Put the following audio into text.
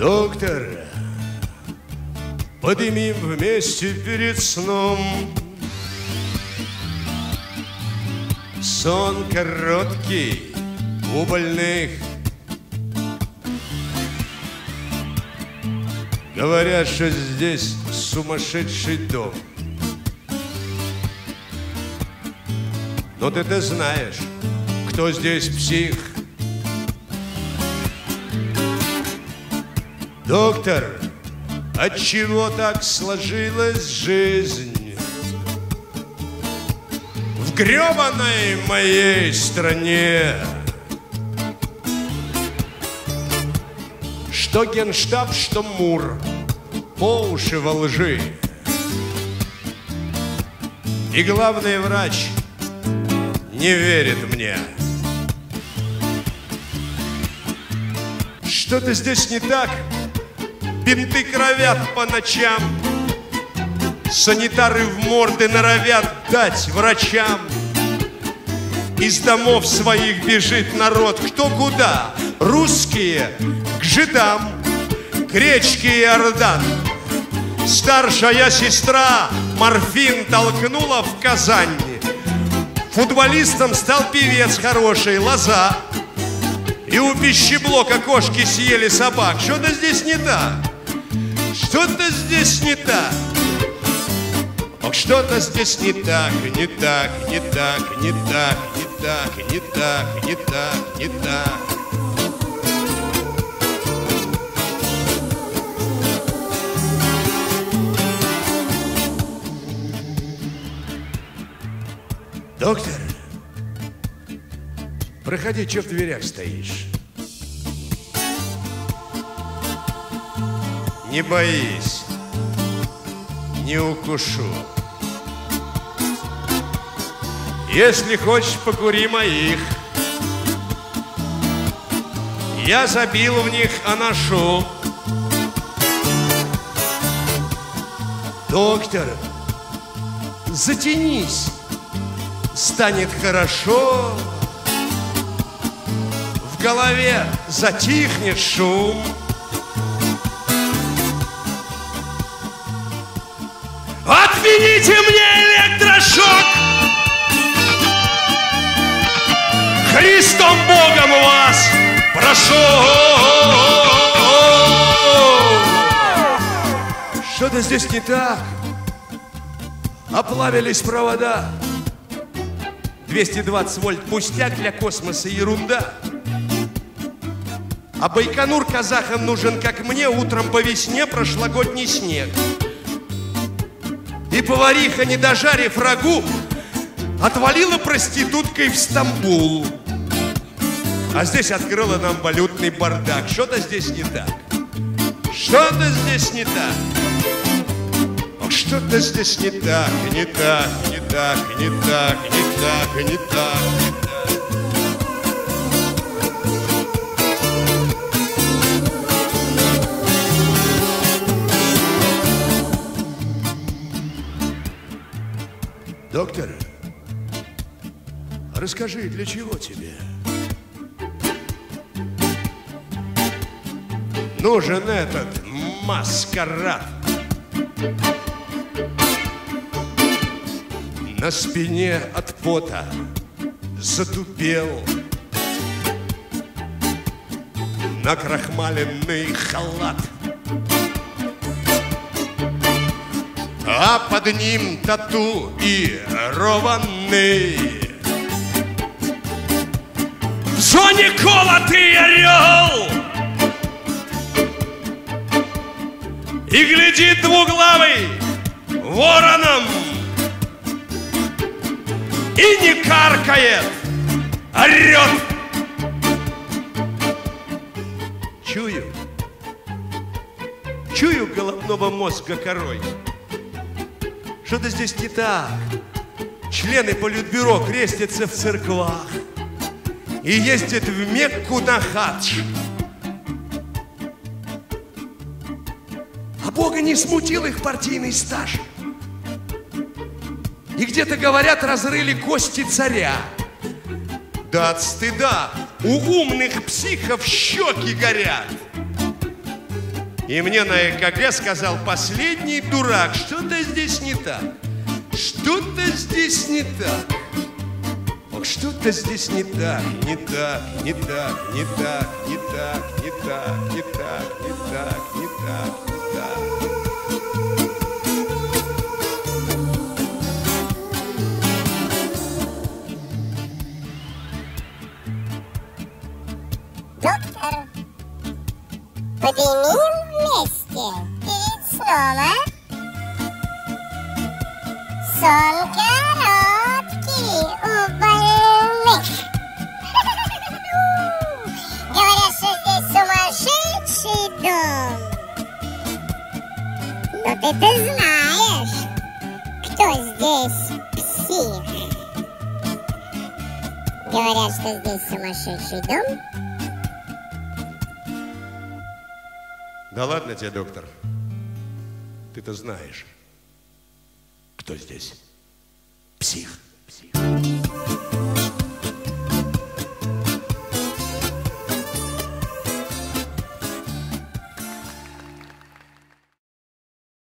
Доктор, подымим вместе перед сном. Сон короткий у больных. Говорят, что здесь сумасшедший дом. Но ты-то знаешь, кто здесь псих Доктор, от чего так сложилась жизнь? В гребаной моей стране. Что генштаб, что Мур По уши во лжи. И главный врач не верит мне. Что-то здесь не так Бинты кровят по ночам. Санитары в морды норовят дать врачам. Из домов своих бежит народ. Кто куда? Русские к жидам К речке Иордан. Старшая сестра морфин толкнула в Казань. Футболистом стал певец хороший, Лоза. И у пищеблока кошки съели собак. Что-то здесь не так что-то здесь не так. Ох, что-то здесь не так, не так, не так, не так, не так, не так, не так, не так. Доктор, проходи, что в дверях стоишь? Не боись, не укушу. Если хочешь, покури моих. Я забил в них аношу. Доктор, затянись, станет хорошо. В голове затихнет шум. Отмените мне электрошок! Христом Богом вас прошу! Что-то здесь не так. Оплавились провода. 220 вольт пустяк для космоса ерунда. А Байконур казахам нужен, как мне, утром по весне прошлогодний снег. И повариха, не дожарив рагу, отвалила проституткой в Стамбул. А здесь открыла нам валютный бардак. Что-то здесь не так. Что-то здесь не так. Что-то здесь не так, не так, не так, не так, не так, не так, не так. Доктор, расскажи, для чего тебе? Нужен этот маскарад. На спине от пота затупел Накрахмаленный халат А под ним тату и рованный В зоне колотый орел! И глядит двуглавый вороном! И не каркает, орет! Чую, чую головного мозга корой что-то здесь не так. Члены политбюро крестятся в церквах и ездят в Мекку на хадж. А Бога не смутил их партийный стаж. И где-то, говорят, разрыли кости царя. Да от стыда у умных психов щеки горят. И мне на ЭКГ сказал последний дурак, что-то здесь не так. Что-то здесь не так. Ох, что-то здесь не так, не так, не так, не так, не так, не так, не так, не так, не так, не так. Доктор, поднимем вместе и снова. Сон короткий у больных. Говорят, что здесь сумасшедший дом. Но ты-то знаешь, кто здесь псих. Говорят, что здесь сумасшедший дом. Да ладно тебе, доктор. Ты-то знаешь, кто здесь? Псих. Псих.